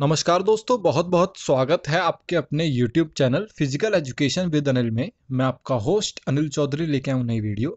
नमस्कार दोस्तों बहुत बहुत स्वागत है आपके अपने YouTube channel physical education with Anil में। मैं आपका होस्ट अनिल चौधरी लेके आऊँ नई वीडियो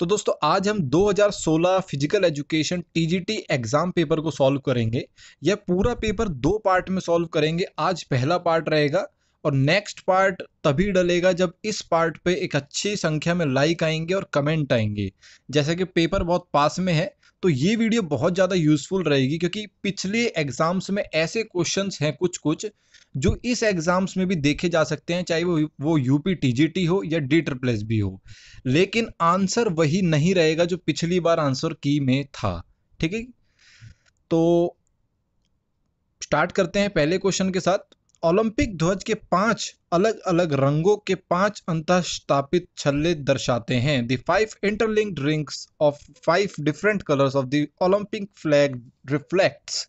तो दोस्तों, आज हम 2016 physical education TGT exam paper को सॉल्व करेंगे। यह पूरा पेपर दो पार्ट में सॉल्व करेंगे। आज पहला पार्ट रहेगा और नेक्स्ट पार्ट तभी डलेगा जब इस पार्ट पे एक अच्छी संख्या में लाइक आएँगे और कमेंट आएँगे। जैसे कि पेपर बहुत पास में है तो ये वीडियो बहुत ज़्यादा यूज़फुल रहेगी क्योंकि पिछले एग्ज़ाम्स में ऐसे क्वेश्चंस हैं कुछ कुछ जो इस एग्ज़ाम्स में भी देखे जा सकते हैं, चाहे वो वो यूपी टीजीटी हो या डी ट्रिपल भी हो। लेकिन आंसर वही नहीं रहेगा जो पिछली बार आंसर की में था। ठीक है? तो स्टार्ट करते हैं पहले क्वेश्चन के साथ। ओलंपिक ध्वज के पाँच अलग अलग रंगों के पाँच अंतस्थापित छल्ले दर्शाते हैं। The five interlinked rings of five different colours of the Olympic flag reflects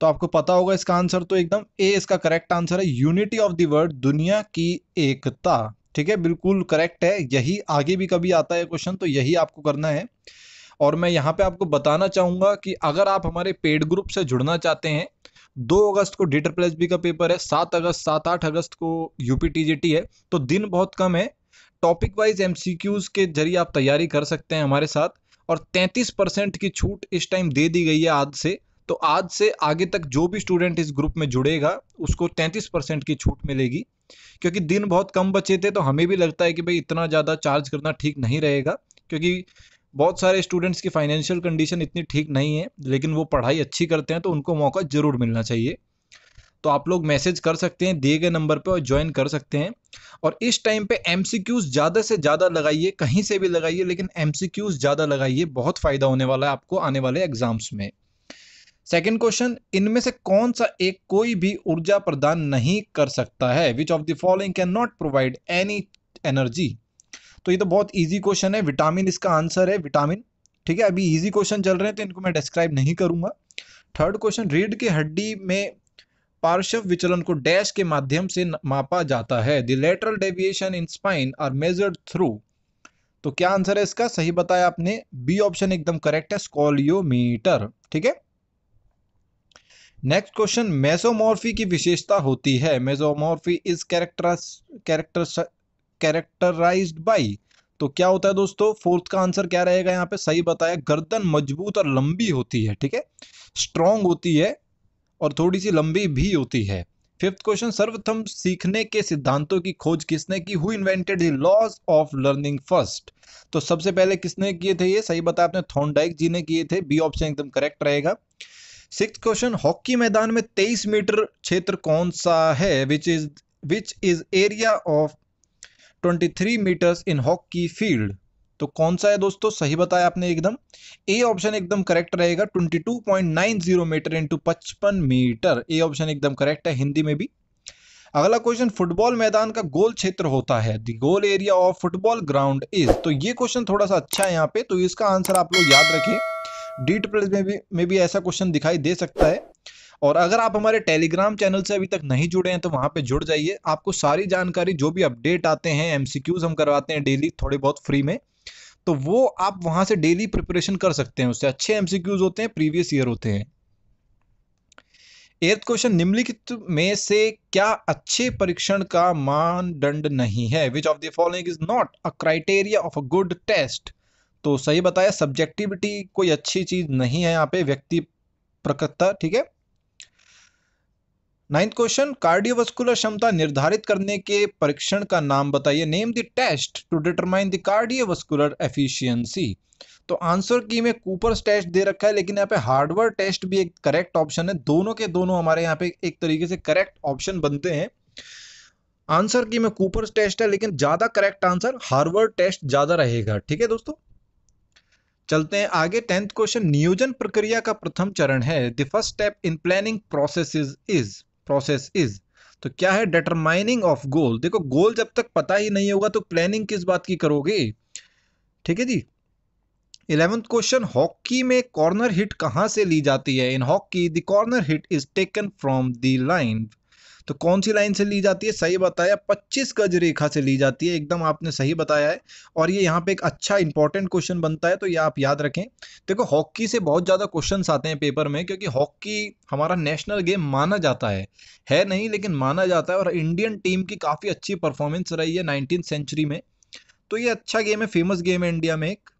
तो आपको पता होगा इसका आंसर तो एकदम ए इसका करेक्ट आंसर है। यूनिटी ऑफ़ द वर्ल्ड दुनिया की एकता। ठीक है? बिल्कुल करेक्ट है। यही आगे भी कभी आता है क्वेश्चन तो यही आपको करना है। और मैं यहाँ पे आपको बताना चाहूँगा कि अगर आप हमारे पेड ग्रुप से जुड़ना चाहते हैं दो अगस्त को डी ट्रिपल बी का पेपर है, सात अगस्त, सात आठ अगस्त को यूपी टीजीटी है तो दिन बहुत कम है। टॉपिक वाइज एमसीक्यूज के ज़रिए आप तैयारी कर सकते हैं हमारे साथ, और 33 परसेंट की छूट इस टाइम दे दी गई है आज से। तो आज से आगे तक जो भी स्टूडेंट इस ग्रुप में जुड़ेगा, उसको 33 परसेंट की छूट मिलेगी। क्योंकि दिन बहुत कम बचे थे तो हमें भी लगता है कि भाई इतना ज़्यादा चार्ज करना ठीक नहीं रहेगा, क्योंकि बहुत सारे स्टूडेंट्स की फाइनेंशियल कंडीशन इतनी ठीक नहीं है, लेकिन वो पढ़ाई अच्छी करते हैं तो उनको मौका ज़रूर मिलना चाहिए। तो आप लोग मैसेज कर सकते हैं, दिए गए नंबर पे और ज्वाइन कर सकते हैं। और इस टाइम पे एम ज़्यादा से ज़्यादा लगाइए, कहीं से भी लगाइए, लेकिन एम ज़्यादा लगाइए, बहुत फ़ायदा होने वाला है आपको आने वाले एग्ज़ाम्स में। सेकेंड क्वेश्चन इनमें से कौन सा एक कोई भी ऊर्जा प्रदान नहीं कर सकता है? Which of the following can not provide any energy तो ये तो बहुत इजी क्वेश्चन है। विटामिन इसका आंसर है विटामिन ठीक है, अभी इजी क्वेश्चन चल रहे हैं तो इनको मैं डिस्क्राइब नहीं करूँगा। थर्ड क्वेश्चन रीढ़ की हड्डी में पार्श्व विचलन को डैश के माध्यम से मापा जाता है। The lateral deviation in spine are measured through तो क्या आंसर है इसका? सही बताया आपने। बी ऑप्शन एकदम करेक्ट है स्कोलियोमीटर ठीक है? नेक्स्ट क्वेश्चन मेसोमॉर्फी की विशेषता होती है। Mesomorphy is character character characterized by तो क्या होता है दोस्तों? फोर्थ का आंसर क्या रहेगा यहाँ पे? सही बताया, गर्दन मज़बूत और लंबी होती है, ठीक है? स्ट्रॉन्ग होती है और थोड़ी सी लंबी भी होती है। फिफ्थ क्वेश्चन सर्वप्रथम सीखने के सिद्धांतों की खोज किसने की? Who invented the laws of learning first तो सबसे पहले किसने किए थे ये? सही बताया आपने थॉन्डाइक जी ने किए थे। बी ऑप्शन एकदम करेक्ट रहेगा। सिक्स क्वेश्चन हॉकी मैदान में 23 मीटर क्षेत्र कौन सा है? Which is which is area of 23 metres in hockey field. तो कौन सा है दोस्तों? सही बताया आपने एकदम। ए ऑप्शन एकदम करेक्ट रहेगा 22.90 मीटर इंटू पचपन मीटर। ए ऑप्शन एकदम करेक्ट है हिंदी में भी। अगला क्वेश्चन फुटबॉल मैदान का गोल क्षेत्र होता है। The goal area of football ground is तो ये क्वेश्चन थोड़ा सा अच्छा है यहाँ पे। तो इसका आंसर आप लोग याद रखें। डी ट्रिपल में भी में भी ऐसा क्वेश्चन दिखाई दे सकता है। और अगर आप हमारे टेलीग्राम चैनल से अभी तक नहीं जुड़े हैं तो वहाँ पे जुड़ जाइए। आपको सारी जानकारी, जो भी अपडेट आते हैं एमसीक्यूज हम करवाते हैं डेली थोड़े बहुत फ्री में तो वो आप वहाँ से डेली प्रिपरेशन कर सकते हैं उससे। अच्छे एमसीक्यूज होते हैं प्रीवियस ईयर होते हैं। एर्थ क्वेश्चन निम्नलिखित में से क्या अच्छे परीक्षण का मानदंड नहीं है? Which of the following is not a criteria of a good test तो सही बताया सब्जेक्टिविटी कोई अच्छी चीज़ नहीं है यहाँ पे, व्यक्ति प्रकटता ठीक है? नाइन्थ क्वेश्चन कार्डियोवास्कुलर क्षमता निर्धारित करने के परीक्षण का नाम बताइए। Name the test to determine the cardiovascular efficiency तो आंसर की में कूपर टेस्ट दे रखा है, लेकिन यहाँ पे हार्डवेयर टेस्ट भी एक करेक्ट ऑप्शन है। दोनों के दोनों हमारे यहाँ पे एक तरीके से करेक्ट ऑप्शन बनते हैं। आंसर की में कूपर टेस्ट है, लेकिन ज़्यादा करेक्ट आंसर हार्वर्ड टेस्ट ज़्यादा रहेगा। ठीक है दोस्तों? चलते हैं आगे। टेंथ क्वेश्चन नियोजन प्रक्रिया का प्रथम चरण है। The first step in planning process is process is तो क्या है डिटरमाइनिंग ऑफ़ गोल देखो गोल जब तक पता ही नहीं होगा तो प्लानिंग किस बात की करोगे? ठीक है जी? इलेवेंथ क्वेश्चन हॉकी में कॉर्नर हिट कहाँ से ली जाती है? In hockey the corner hit is taken from the line तो कौन सी लाइन से ली जाती है? सही बताया 25 गज रेखा से ली जाती है, एकदम आपने सही बताया है। और ये यहाँ पे एक अच्छा इंपॉर्टेंट क्वेश्चन बनता है तो ये आप याद रखें। देखो, हॉकी से बहुत ज़्यादा क्वेश्चन आते हैं पेपर में, क्योंकि हॉकी हमारा नेशनल गेम माना जाता है। है नहीं, लेकिन माना जाता है, और इंडियन टीम की काफ़ी अच्छी परफॉर्मेंस रही है नाइनटीन सेंचुरी में। तो ये अच्छा गेम है फ़ेमस गेम है इंडिया में एक।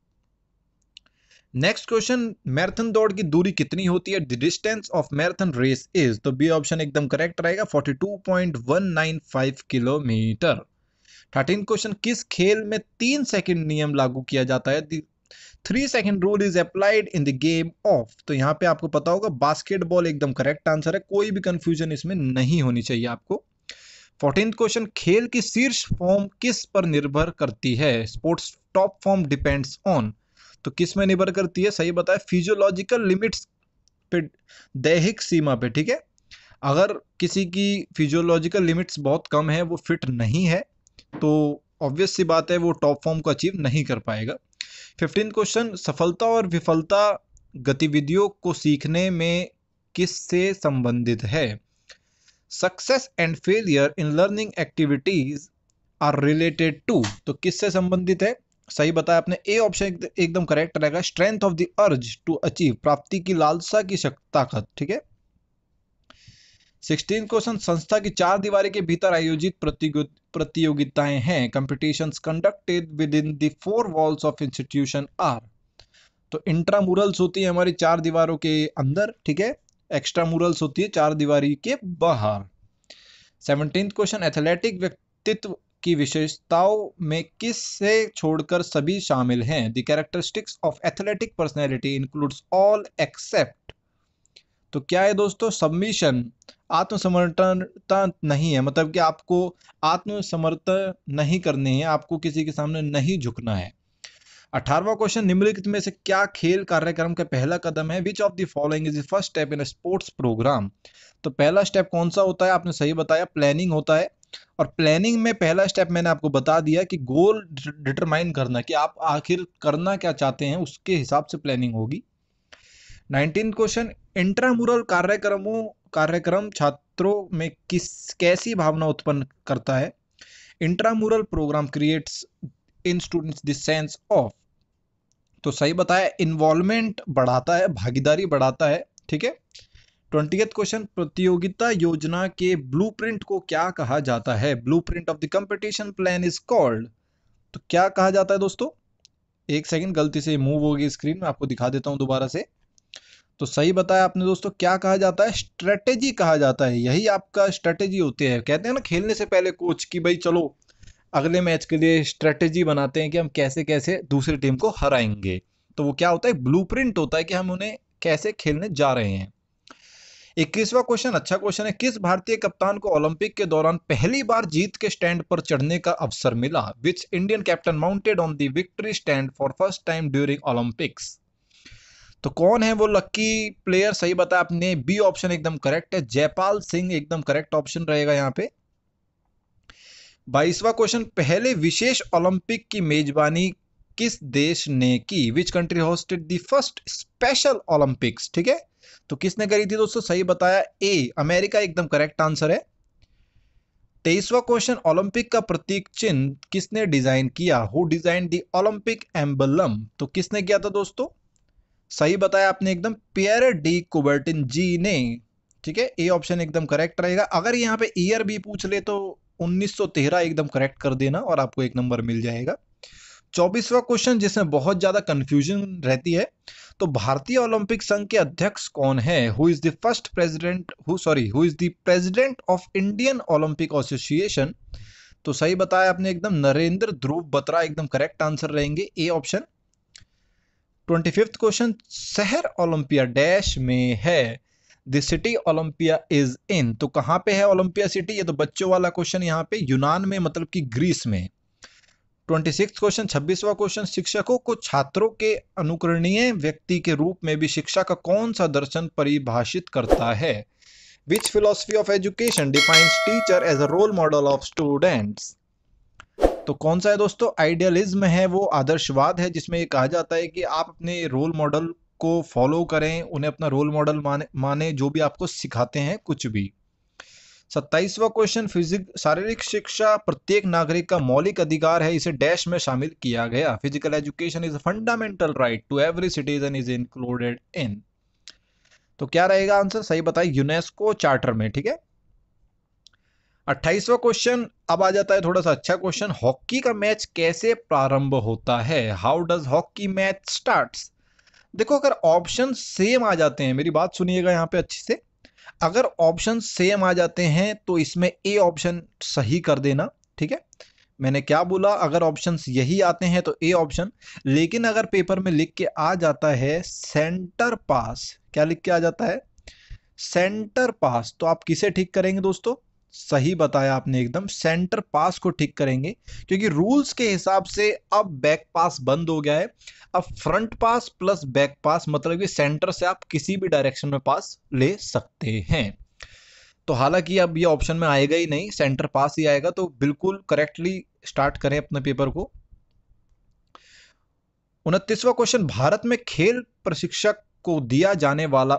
नेक्स्ट क्वेश्चन मैराथन दौड़ की दूरी कितनी होती है? Distance of marathon race is तो बी ऑप्शन एकदम करेक्ट रहेगा 42.195 किलोमीटर। थर्टीन क्वेश्चन किस खेल में तीन सेकंड नियम लागू किया जाता है? Three second rule is applied in the game of तो यहाँ पे आपको पता होगा बास्केटबॉल एकदम करेक्ट आंसर है, कोई भी कंफ्यूजन इसमें नहीं होनी चाहिए आपको। फोर्टीन क्वेश्चन खेल की शीर्ष फॉर्म किस पर निर्भर करती है? Sports top form depends on तो किसमें निर्भर करती है? सही बताया फिजियोलॉजिकल लिमिट्स पे, दैहिक सीमा पे, ठीक है? अगर किसी की फिजियोलॉजिकल लिमिट्स बहुत कम है, वो फिट नहीं है तो ऑब्वियस सी बात है, वो टॉप फॉर्म को अचीव नहीं कर पाएगा। फिफ्टीन क्वेश्चन सफलता और विफलता गतिविधियों को सीखने में किससे संबंधित है? Success and failure in learning activities are related to तो किससे संबंधित है? सही बताया आपने ए ऑप्शन एकदम करेक्ट रहेगा strength of the urge to achieve प्राप्ति की लालसा की ताकत, ठीक है? सिक्सटीन क्वेश्चन संस्था की चार दीवारी के भीतर आयोजित प्रतियोगिताएँ हैं competition conducted within the four walls of institution are तो इंट्रामूरल्स होती है हमारी चार दीवारों के अंदर, ठीक है? एक्स्ट्रा मूरल्स होती है चार दीवारी के बाहर। सेवनटीन क्वेश्चन एथलेटिक व्यक्तित्व की विशेषताओं में किस से छोड़कर सभी शामिल हैं? The characteristics of athletic personality includes all except तो क्या है दोस्तों? सबमिशन आत्मसमर्पणता नहीं है। मतलब कि आपको आत्मसमर्पण नहीं करनी है। आपको किसी के सामने नहीं झुकना है। अठारवा क्वेश्चन निम्नलिखित में से क्या खेल कार्यक्रम का पहला कदम है? Which of the following is the first step in sports program तो पहला स्टेप कौन सा होता है? आपने सही बताया प्लानिंग होता है। और प्लानिंग में पहला स्टेप मैंने आपको बता दिया कि गोल डिटरमाइन करना, कि आप आखिर करना क्या चाहते हैं, उसके हिसाब से प्लानिंग होगी। नाइनटीन क्वेश्चन इंट्रामुरल कार्यक्रमों, कार्यक्रम छात्रों में किस, कैसी भावना उत्पन्न करता है? Intramural program creates in students the sense of तो सही बताया इन्वॉल्वमेंट बढ़ाता है, भागीदारी बढ़ाता है, ठीक है? ट्वेंटी क्वेश्चन, प्रतियोगिता योजना के ब्लूप्रिंट को क्या कहा जाता है? Blueprint of the competition plan is called तो क्या कहा जाता है दोस्तों? एक सेकंड गलती से मूव हो गई स्क्रीन में, आपको दिखा देता हूँ दोबारा से। तो सही बताया आपने दोस्तों, क्या कहा जाता है? स्ट्रेटेजी कहा जाता है। यही आपका स्ट्रेटेजी होती है। कहते हैं ना, खेलने से पहले कोच की, भाई चलो, अगले मैच के लिए स्ट्रेटेजी बनाते हैं कि हम कैसे कैसे दूसरी टीम को हराएँगे। तो वो क्या होता है? ब्लूप्रिंट होता है कि हम उन्हें कैसे खेलने जा रहे हैं। इक्कीसवा क्वेश्चन अच्छा क्वेश्चन है, किस भारतीय कप्तान को ओलंपिक के दौरान पहली बार जीत के स्टैंड पर चढ़ने का अवसर मिला? Which Indian captain mounted on the victory stand for first time during Olympics तो कौन है वो लक्की प्लेयर सही बताया आपने बी ऑप्शन एकदम करेक्ट है, जयपाल सिंह एकदम करेक्ट ऑप्शन रहेगा यहाँ पे। बाईसवा क्वेश्चन, पहले विशेष ओलंपिक की मेजबानी किस देश ने की which country hosted the first special Olympics ठीक है? तो किसने करी थी दोस्तों? सही बताया ए अमेरिका, एकदम करेक्ट आंसर है। तेईसवा क्वेश्चन ओलंपिक का प्रतीक चिन्ह किसने डिज़ाइन किया? Who design the Olympic emblem तो किसने किया था दोस्तों? सही बताया आपने एकदम पियर डी कुबर्टिन जी ने, ठीक है? ए ऑप्शन एकदम करेक्ट रहेगा। अगर यहाँ पे ईयर भी पूछ ले तो 1913 एकदम करेक्ट कर देना और आपको एक नंबर मिल जाएगा। चौबीसवा क्वेश्चन जिसमें बहुत ज़्यादा कंफ्यूजन रहती है तो भारतीय ओलंपिक संघ के अध्यक्ष कौन है? Who is the first president who sorry who is the president of Indian Olympic association तो सही बताया आपने एकदम, नरेंद्र ध्रुव बत्रा एकदम करेक्ट आंसर रहेंगे A option twenty fifth question शहर ओलंपिया डैश में है. The city Olympia is in तो कहाँ पे है ओलंपिया सिटी ये तो बच्चों वाला क्वेश्चन यहाँ पे, यूनान में मतलब कि ग्रीस में. ट्वेंटी सिक्स क्वेश्चन, छब्बीसवा क्वेश्चन, शिक्षकों को छात्रों के अनुकरणीय व्यक्ति के रूप में भी शिक्षा का कौन सा दर्शन परिभाषित करता है? Which philosophy of education defines teacher as a role model of students तो कौन सा है दोस्तों? आइडियलिज्म है, वो आदर्शवाद है, जिसमें ये कहा जाता है कि आप अपने रोल मॉडल को फॉलो करें, उन्हें अपना रोल मॉडल माने माने जो भी आपको सिखाते हैं, कुछ भी। सत्ताईसवा क्वेश्चन फिजिक शारीरिक शिक्षा प्रत्येक नागरिक का मौलिक अधिकार है, इसे डैश में शामिल किया गया। Physical education is fundamental right to every citizen is included in तो क्या रहेगा आंसर सही बताइए यूनेस्को चार्टर में, ठीक है? अट्ठाईसवा क्वेश्चन अब आ जाता है थोड़ा सा अच्छा क्वेश्चन हॉकी का मैच कैसे प्रारंभ होता है? How does hockey match start देखो, अगर ऑप्शन सेम आ जाते हैं, मेरी बात सुनिएगा यहाँ पे अच्छी से। अगर ऑप्शन सेम आ जाते हैं तो इसमें ए ऑप्शन सही कर देना, ठीक है? मैंने क्या बोला? अगर ऑप्शंस यही आते हैं तो ए ऑप्शन लेकिन अगर पेपर में लिख के आ जाता है सेंटर पास क्या लिख के आ जाता है? सेंटर पास तो आप किसे ठीक करेंगे दोस्तों? सही बताया आपने एकदम सेंटर पास को ठीक करेंगे, क्योंकि रूल्स के हिसाब से अब बैक पास बंद हो गया है। अब front pass plus back pass मतलब कि सेंटर से आप किसी भी डायरेक्शन में पास ले सकते हैं। तो हालाँकि अब ये ऑप्शन में आएगा ही नहीं सेंटर पास ही आएगा तो बिल्कुल करेक्टली स्टार्ट करें अपने पेपर को। उनतीसवा क्वेश्चन भारत में खेल प्रशिक्षक को दिया जाने वाला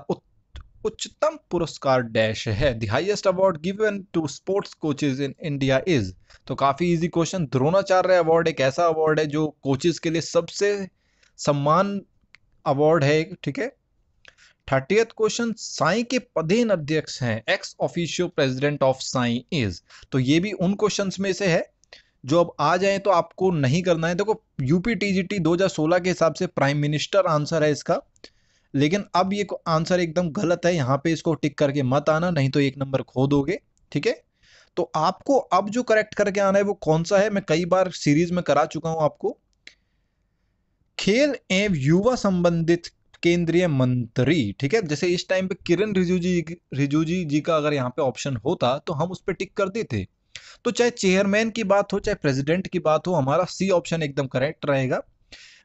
उच्चतम पुरस्कार डैश है। The highest award given to sports coaches in India is तो काफ़ी इजी क्वेश्चन द्रोणाचार्य अवार्ड एक ऐसा अवार्ड है जो कोचेज के लिए सबसे सम्मान अवार्ड है, ठीक है? थर्टी क्वेश्चन साई के पदेन अध्यक्ष हैं। Ex officio president of SAI is तो ये भी उन क्वेश्चंस में से है, जो अब आ जाए तो आपको नहीं करना है। देखो यूपी टीजीटी 2016 के हिसाब से प्राइम मिनिस्टर आंसर है इसका। लेकिन अब ये आंसर एकदम गलत है, यहाँ पे इसको टिक करके मत आना, नहीं तो एक नंबर खो दोगे, ठीक है? तो आपको अब जो करेक्ट करके आना है, वो कौन सा है? मैं कई बार सीरीज़ में करा चुका हूँ आपको। खेल एवं युवा संबंधित केंद्रीय मंत्री, ठीक है? जैसे इस टाइम पे किरण रिजिजू रिजिजू जी का अगर यहाँ पे ऑप्शन होता तो हम उस पर टिक कर देते। तो चाहे चेयरमैन की बात हो, चाहे प्रेसिडेंट की बात हो, हमारा सी ऑप्शन एकदम करेक्ट रहेगा।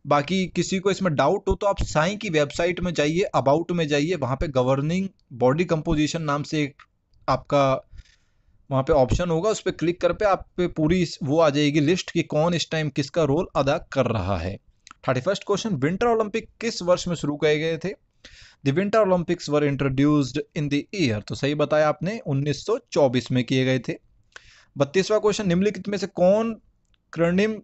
बाकी किसी को इसमें डाउट हो तो आप साई की वेबसाइट में जाइए अबाउट में जाइए, वहाँ पे गवर्निंग बॉडी कंपोजिशन नाम से एक आपका वहाँ पे ऑप्शन होगा, उस पर क्लिक कर पे आप पे पूरी वो आ जाएगी लिस्ट कि कौन इस टाइम किसका रोल अदा कर रहा है। Thirty first question winter Olympic किस वर्ष में शुरू किए गए थे? The winter Olympics were introduced in the year तो सही बताया आपने 1924 में किए गए थे। बत्तीसवा क्वेश्चन निम्नलिखित में से कौन क्रनिम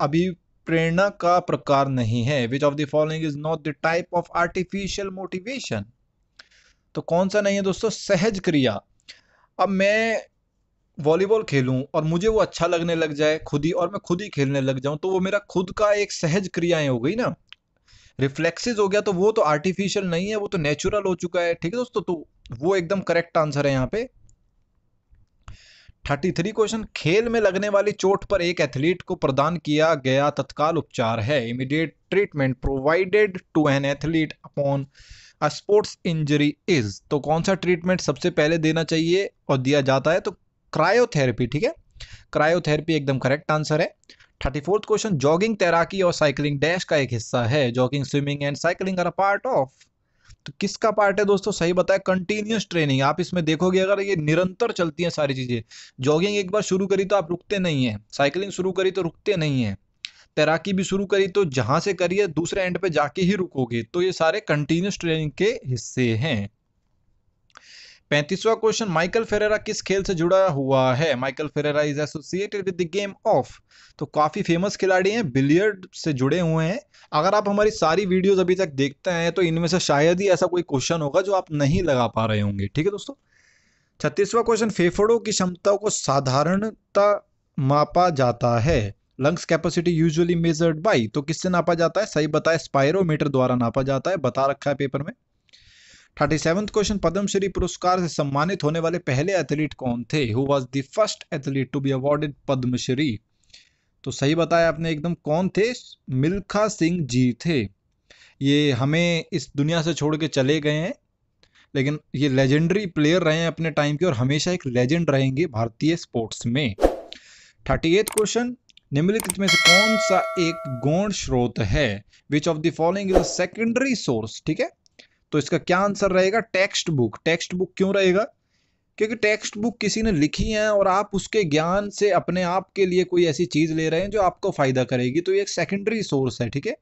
अभी प्रेरणा का प्रकार नहीं है which of the following is not the type of artificial motivation तो कौन सा नहीं है दोस्तों? सहज क्रिया। अब मैं वॉलीबॉल खेलूं और मुझे वो अच्छा लगने लग जाए, खुद ही, और मैं खुद ही खेलने लग जाऊँ तो वो मेरा खुद का एक सहज क्रियाएँ हो गई ना। रिफ्लेक्सिस हो गया तो वो तो आर्टिफिशियल नहीं है, वो तो नेचुरल हो चुका है, ठीक है दोस्तों? तो वो एकदम करेक्ट आंसर है यहाँ पे। थर्टी थ्री क्वेश्चन, खेल में लगने वाली चोट पर एक एथलीट को प्रदान किया गया तत्काल उपचार है। Immediate treatment provided to an athlete upon a sports injury is तो कौन सा ट्रीटमेंट सबसे पहले देना चाहिए और दिया जाता है? तो क्रायोथेरेपी ठीक है? क्रायोथेरेपी एकदम करेक्ट आंसर है। थर्टी फोर्थ क्वेश्चन जॉगिंग तैराकी और साइकिलिंग डैश का एक हिस्सा है। Jogging swimming and cycling are a part of तो किसका पार्ट है दोस्तों? सही बताया कंटिन्यूस ट्रेनिंग आप इसमें देखोगे, अगर ये निरंतर चलती है सारी चीज़ें जॉगिंग एक बार शुरू करी तो आप रुकते नहीं है साइकिलिंग शुरू करी तो रुकते नहीं है, तैराकी भी शुरू करी तो जहाँ से करिए दूसरे एंड पे जाके ही रुकोगे तो ये सारे कंटिन्यूस ट्रेनिंग के हिस्से हैं। पैंतीसवा क्वेश्चन, माइकल फेरेरा किस खेल से जुड़ा हुआ है? Michael Ferreira is associated with the game of तो काफ़ी फ़ेमस खिलाड़ी हैं बिलियर्ड से जुड़े हुए हैं। अगर आप हमारी सारी वीडियोस अभी तक देखते हैं तो इनमें से शायद ही ऐसा कोई क्वेश्चन होगा जो आप नहीं लगा पा रहे होंगे। ठीक है दोस्तों? छत्तीसवा क्वेश्चन, फेफड़ों की क्षमता को साधारणता मापा जाता है। Lungs capacity usually measured by तो किससे नापा जाता है? सही बताए स्पायरोमीटर द्वारा नापा जाता है, बता रखा है पेपर में। थर्टी सेवंथ क्वेश्चन पद्मश्री पुरस्कार से सम्मानित होने वाले पहले एथलीट कौन थे? Who was the first athlete to be awarded Padma Shri तो सही बताया आपने एकदम, कौन थे? मिल्खा सिंह जी थे। ये हमें इस दुनिया से छोड़ के चले गए हैं, लेकिन ये लेजेंडरी प्लेयर रहे हैं अपने टाइम के और हमेशा एक लेजेंड रहेंगे भारतीय स्पोर्ट्स में। थर्टी एथ क्वेश्चन निम्नलिखित में से कौन सा एक गौण स्रोत है? Which of the following is a secondary source ठीक है? तो इसका क्या आंसर रहेगा? टेक्स्ट बुक टेक्स्ट बुक क्यों रहेगा? क्योंकि टेक्स्ट बुक किसी ने लिखी है और आप उसके ज्ञान से अपने आप के लिए कोई ऐसी चीज़ ले रहे हैं जो आपको फ़ायदा करेगी। तो ये एक सेकेंडरी सोर्स है, ठीक है?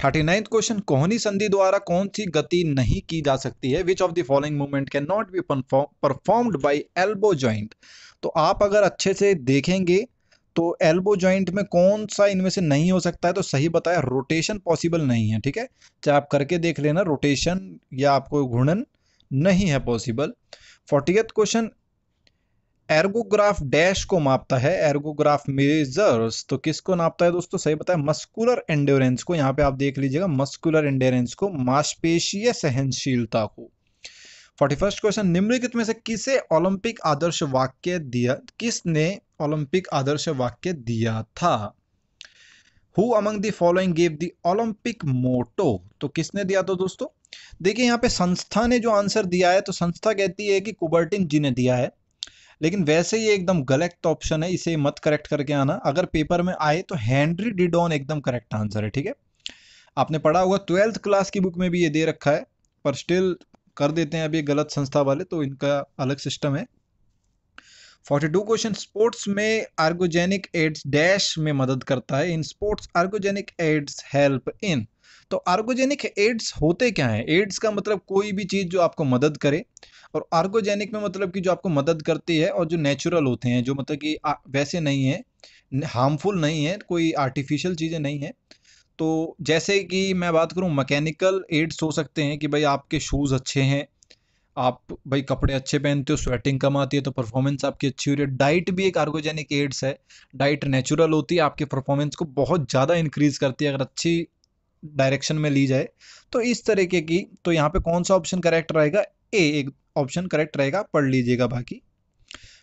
थर्टी नाइन्थ क्वेश्चन कोहनी संधि द्वारा कौन सी गति नहीं की जा सकती है? Which of the following movement can not be performed by elbow joint तो आप अगर अच्छे से देखेंगे तो एल्बो जॉइंट में कौन सा इनमें से नहीं हो सकता है तो सही बताया रोटेशन पॉसिबल नहीं है, ठीक है? चाहे आप करके देख लेना रोटेशन या आपको घूर्णन नहीं है possible fortieth question ergograph dash को मापता है एर्गोग्राफ मेजर्स तो किसको नापता है दोस्तों? सही बताया मस्कुलर एंडोरेंस को, यहाँ पे आप देख लीजिएगा मस्कुलर एंडोरेंस को, मांसपेशीय सहनशीलता को। फोर्टी फ़र्स्ट क्वेश्चन निम्नलिखित में से किसे ओलंपिक आदर्श वाक्य दिया, किसने ओलंपिक आदर्श वाक्य दिया था। Who among the following gave the Olympic motto तो किसने दिया था दोस्तों? देखिए, यहाँ पे संस्था ने जो आंसर दिया है तो संस्था कहती है कि कुबर्टिन जी ने दिया है। लेकिन वैसे ये एकदम गलत ऑप्शन है, इसे मत करेक्ट करके आना। अगर पेपर में आए तो हेनरी डिडोन एकदम करेक्ट आंसर है, ठीक है? आपने पढ़ा होगा ट्वेल्थ क्लास की बुक में भी ये दे रखा है, पर स्टिल कर देते हैं अभी गलत संस्था वाले तो इनका अलग सिस्टम है। 42 क्वेश्चन स्पोर्ट्स में आर्गोजेनिक एड्स डैश में मदद करता है। In sports ergogenic aids help in. तो आर्गोजेनिक एड्स होते क्या हैं? एड्स का मतलब कोई भी चीज़ जो आपको मदद करे और आर्गोजेनिक में मतलब कि जो आपको मदद करती है और जो नेचुरल होते हैं, जो मतलब कि वैसे नहीं है हार्मफुल नहीं है, कोई आर्टिफिशियल चीज़ें नहीं है। तो जैसे कि मैं बात करूँ, मैकेनिकल एड्स हो सकते हैं कि भाई आपके शूज़ अच्छे हैं आप भाई कपड़े अच्छे पहनते हो स्वेटिंग कम आती है तो परफॉर्मेंस आपकी अच्छी हो रही है। डाइट भी एक आर्गोजेनिक एड्स है। डाइट नेचुरल होती है, आपके परफॉर्मेंस को बहुत ज़्यादा इंक्रीज करती है, अगर अच्छी डायरेक्शन में ली जाए। तो इस तरीके की तो यहाँ पे कौन सा ऑप्शन करेक्ट रहेगा? ए एक ऑप्शन करेक्ट रहेगा, पढ़ लीजिएगा बाकी।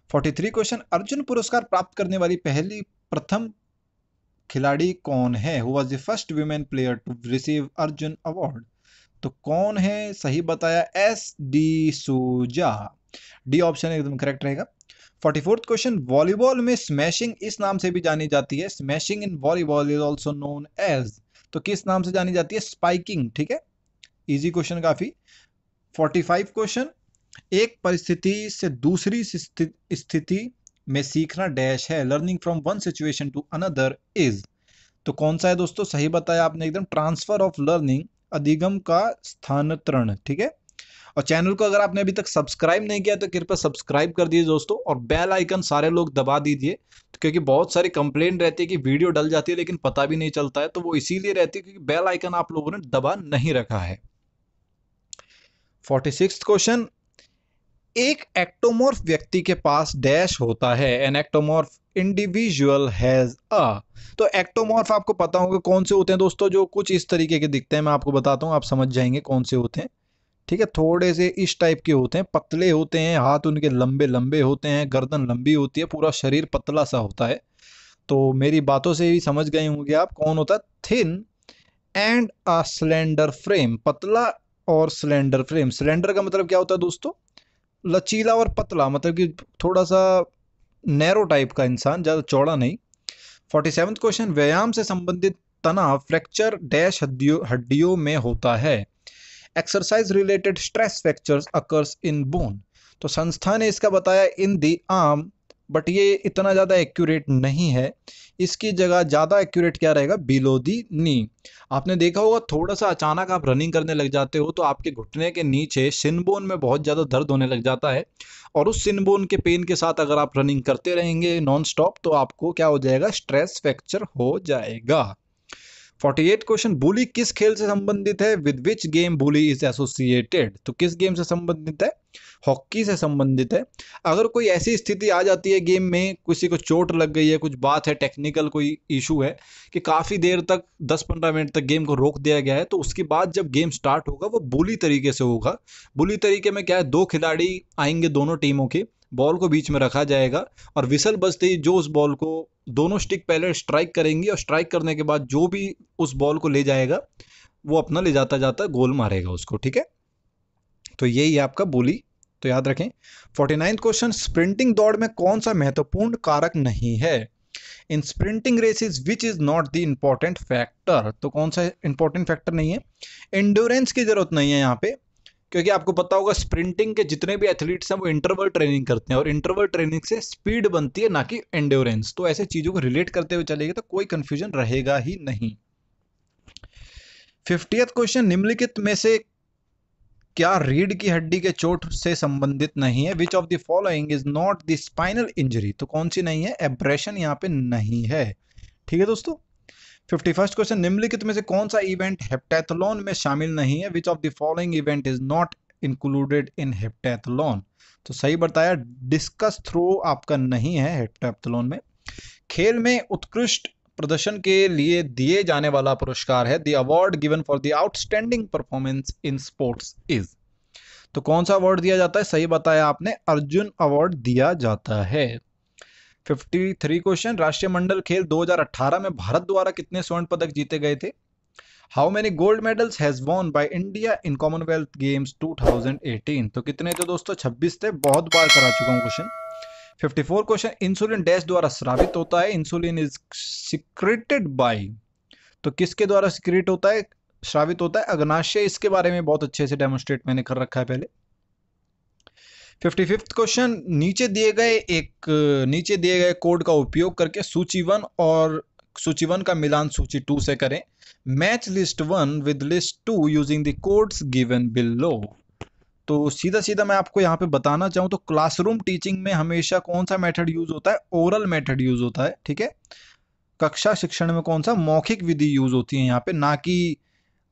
43 क्वेश्चन अर्जुन पुरस्कार प्राप्त करने वाली पहली प्रथम खिलाड़ी कौन है? Who was the first women player to receive Arjuna award तो कौन है सही बताया एस डी सूजा? डी ऑप्शन एकदम करेक्ट रहेगा। फोर्टी फोर्थ क्वेश्चन वॉलीबॉल में स्मैशिंग इस नाम से भी जानी जाती है। Smashing in volleyball is also known as तो किस नाम से जानी जाती है? स्पाइकिंग ठीक है? इजी क्वेश्चन काफ़ी। फोर्टी फाइव क्वेश्चन एक परिस्थिति से दूसरी स्थिति में सीखना डैश है। Learning from one situation to another is तो कौन सा है दोस्तों? सही बताया आपने एकदम। ट्रांसफ़र ऑफ़ लर्निंग अधिगम का स्थानांतरण, ठीक है? और चैनल को अगर आपने अभी तक सब्सक्राइब नहीं किया तो कृपया सब्सक्राइब कर दीजिए दोस्तों और बेल आइकन सारे लोग दबा दीजिए तो क्योंकि बहुत सारी कंप्लेन रहती है कि वीडियो डल जाती है, लेकिन पता भी नहीं चलता है तो वो इसीलिए रहती है क्योंकि बेल आइकन आप लोगों ने दबा नहीं रखा है। फोर्टी सिक्स क्वेश्चन एक एक्टोमोर्फ व्यक्ति के पास डैश होता है. An ectomorph individual has a तो एक्टोमोर्फ आपको पता होगा कौन से होते हैं दोस्तों, जो कुछ इस तरीके के दिखते हैं, मैं आपको बताता हूँ, आप समझ जाएँगे कौन से होते हैं. ठीक है, थोड़े से इस टाइप के होते हैं, पतले होते हैं, हाथ उनके लंबे लंबे होते हैं, गर्दन लंबी होती है, पूरा शरीर पतला सा होता है. तो मेरी बातों से ही समझ गए होंगे आप कौन होता है? Thin and a cylinder frame पतला और सिलेंडर फ्रेम सिलेंडर का मतलब क्या होता है दोस्तों? लचीला और पतला मतलब कि थोड़ा सा नैरो टाइप का इंसान, ज़्यादा चौड़ा नहीं। फोर्टी सेवन क्वेश्चन व्यायाम से संबंधित तनाव फ्रैक्चर डैश हड्डियों हड्डियों में होता है। Exercise related stress fractures occurs in bone तो संस्था ने इसका बताया इन दी आर्म बट ये इतना ज़्यादा एक्यूरेट नहीं है। इसकी जगह ज़्यादा एक्यूरेट क्या रहेगा? Below the knee. आपने देखा होगा, थोड़ा सा अचानक आप रनिंग करने लग जाते हो तो आपके घुटने के नीचे सिनबोन में बहुत ज़्यादा दर्द होने लग जाता है। और उस सिनबोन के पेन के साथ अगर आप रनिंग करते रहेंगे नॉन स्टॉप तो आपको क्या हो जाएगा? स्ट्रेस फ्रैक्चर हो जाएगा। 48 क्वेश्चन बुली किस खेल से संबंधित है? With which game bully is associated तो किस गेम से संबंधित है? हॉकी से संबंधित है। अगर कोई ऐसी स्थिति आ जाती है गेम में, किसी को चोट लग गई है, कुछ बात है टेक्निकल कोई इशू है, कि काफ़ी देर तक 10-15 मिनट तक गेम को रोक दिया गया है तो उसके बाद जब गेम स्टार्ट होगा, वो बुली तरीके से होगा। बुली तरीके में क्या है? दो खिलाड़ी आएँगे दोनों टीमों के। बॉल को बीच में रखा जाएगा और विसल बजते ही जो उस बॉल को दोनों स्टिक पहले स्ट्राइक करेंगी और स्ट्राइक करने के बाद जो भी उस बॉल को ले जाएगा, वो अपना ले जाता जाता गोल मारेगा उसको, ठीक है? तो यही है आपका बोली। तो याद रखें, फोर्टी नाइन्थ क्वेश्चन, स्प्रिंटिंग दौड़ में कौन सा महत्वपूर्ण कारक नहीं है? In sprinting races which is not the important factor तो कौन सा इंपॉर्टेंट फैक्टर नहीं है? एंडोरेंस की ज़रूरत नहीं है यहाँ पे। क्योंकि आपको पता होगा स्प्रिंटिंग के जितने भी एथलीट्स हैं, वो इंटरवल ट्रेनिंग करते हैं और इंटरवल ट्रेनिंग से स्पीड बनती है, ना कि एंड्योरेंस तो ऐसे चीज़ों को रिलेट करते हुए चलेगा तो कोई कंफ्यूजन रहेगा ही नहीं. फिफ्टियथ क्वेश्चन निम्नलिखित में से क्या रीढ़ की हड्डी के चोट से संबंधित नहीं है? Which of the following is not the spinal injury तो कौन सी नहीं है? एब्रेशन यहाँ पे नहीं है. ठीक है दोस्तों? फिफ्टी फ़र्स्ट क्वेश्चन, निम्नलिखित में से कौन सा इवेंट हेप्टेथलॉन में शामिल नहीं है? Which of the following event is not included in heptathlon तो सही बताया डिस्कस थ्रो आपका नहीं है हेप्टेथलॉन में। खेल में उत्कृष्ट प्रदर्शन के लिए दिए जाने वाला पुरस्कार है। The award given for the outstanding performance in sports is तो कौन सा अवार्ड दिया जाता है? सही बताया आपने, अर्जुन अवार्ड दिया जाता है। 53 क्वेश्चन राष्ट्रीय मंडल खेल 2018 में भारत द्वारा कितने स्वर्ण पदक जीते गए थे? How many gold medals has won by India in Commonwealth Games 2018 तो कितने थे दोस्तों? 26 थे, बहुत बार करा चुका हूँ क्वेश्चन। 54 क्वेश्चन इंसुलिन डैश द्वारा स्रावित होता है इंसुलिन इज़ सिक्रेटेड बाय तो किसके द्वारा सिक्रेट होता है? श्रावित होता है, अग्नाशय इसके बारे में बहुत अच्छे से डेमोस्ट्रेट मैंने कर रखा है पहले। फिफ्टी फिफ्थ क्वेश्चन नीचे दिए गए एक, नीचे दिए गए कोड का उपयोग करके सूची वन और सूची वन का मिलान सूची टू से करें। Match list one with list two using the codes given below तो सीधा सीधा मैं आपको यहाँ पे बताना चाहूँ तो क्लासरूम टीचिंग में हमेशा कौन सा मेथड यूज़ होता है? ओरल मेथड यूज़ होता है, ठीक है? कक्षा शिक्षण में कौन सा मौखिक विधि यूज़ होती है यहाँ पे? ना कि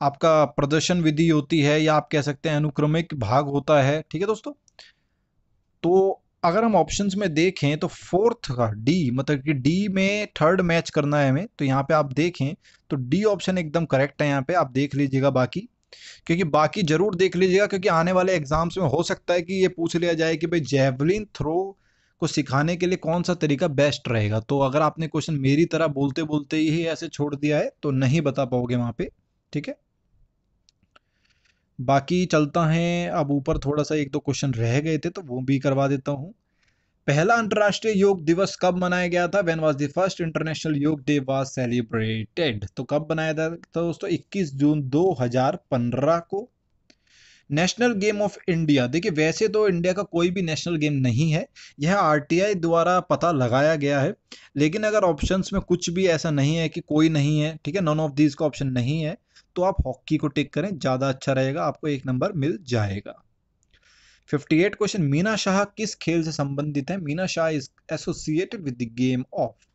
आपका प्रदर्शन विधि होती है या आप कह सकते हैं अनुक्रमिक भाग होता है, ठीक है दोस्तों? तो अगर हम ऑप्शंस में देखें तो फोर्थ का डी मतलब कि डी में थर्ड मैच करना है हमें तो यहाँ पे आप देखें तो डी ऑप्शन एकदम करेक्ट है यहाँ पे, आप देख लीजिएगा बाकी। क्योंकि बाकी ज़रूर देख लीजिएगा, क्योंकि आने वाले एग्ज़ाम्स में हो सकता है कि ये पूछ लिया जाए कि भाई जेवलिन थ्रो को सिखाने के लिए कौन सा तरीका बेस्ट रहेगा। तो अगर आपने क्वेश्चन मेरी तरह बोलते बोलते ही ऐसे छोड़ दिया है तो नहीं बता पाओगे वहाँ पे, ठीक है? बाकी चलता है, अब ऊपर थोड़ा सा एक दो क्वेश्चन रह गए थे तो वो भी करवा देता हूँ। पहला अंतर्राष्ट्रीय योग दिवस कब मनाया गया था? When was the first international yoga day was celebrated तो कब बनाया था? तो दोस्तों 21 जून 2015 को। नेशनल गेम ऑफ़ इंडिया देखिए, वैसे तो इंडिया का कोई भी नेशनल गेम नहीं है। यह आरटीआई द्वारा पता लगाया गया है। लेकिन अगर ऑप्शंस में कुछ भी ऐसा नहीं है कि कोई नहीं है, ठीक है नॉन ऑफ़ दीज का ऑप्शन नहीं है तो आप हॉकी को टिक करें, ज़्यादा अच्छा रहेगा, आपको एक नंबर मिल जाएगा। 58 क्वेश्चन, मीना शाह किस खेल से संबंधित है? Meena Shah is associated with the game of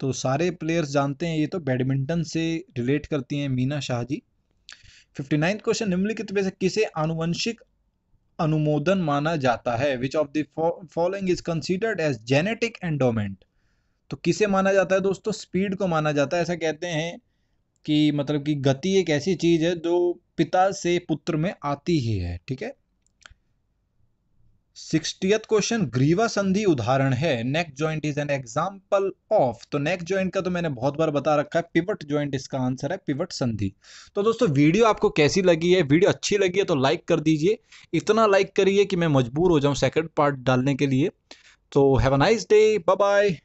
तो सारे प्लेयर्स जानते हैं, ये तो बैडमिंटन से रिलेट करती हैं मीना शाह जी। 59 क्वेश्चन, निम्नलिखित में से किसे आनुवंशिक अनुमोदन माना जाता है? Which of the following is considered as genetic endowment तो किसे माना जाता है दोस्तों? स्पीड को माना जाता है, ऐसा कहते हैं कि मतलब कि गति एक ऐसी चीज़ है जो पिता से पुत्र में आती ही है, ठीक है? सिक्सटियथ क्वेश्चन, ग्रीवा संधि उदाहरण है। Neck joint is an example of तो नेक जॉइंट का तो मैंने बहुत बार बता रखा है, पिवट जॉइंट इसका आंसर है, पिवट संधि। तो दोस्तों, वीडियो आपको कैसी लगी है? वीडियो अच्छी लगी है तो लाइक कर दीजिए। इतना लाइक करिए कि मैं मजबूर हो जाऊँ सेकंड पार्ट डालने के लिए। तो have a nice day bye bye